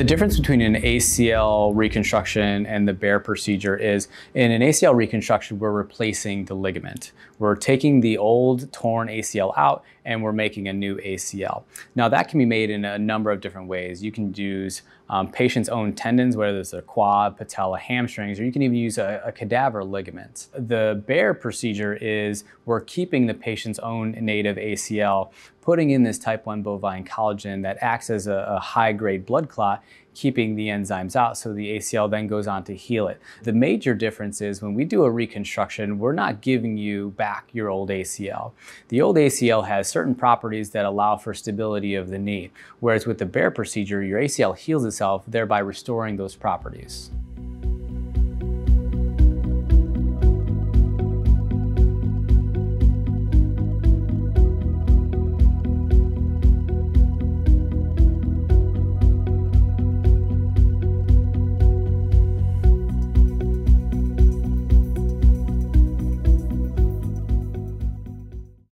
The difference between an ACL reconstruction and the BEAR procedure is in an ACL reconstruction, we're replacing the ligament. We're taking the old torn ACL out and we're making a new ACL. Now that can be made in a number of different ways. You can use um, patient's own tendons, whether it's a quad, patella, hamstrings, or you can even use a, a cadaver ligament. The BEAR procedure is we're keeping the patient's own native ACL, putting in this type 1 bovine collagen that acts as a, a high grade blood clot keeping the enzymes out so the ACL then goes on to heal it. The major difference is when we do a reconstruction, we're not giving you back your old ACL. The old ACL has certain properties that allow for stability of the knee, whereas with the BEAR procedure, your ACL heals itself, thereby restoring those properties.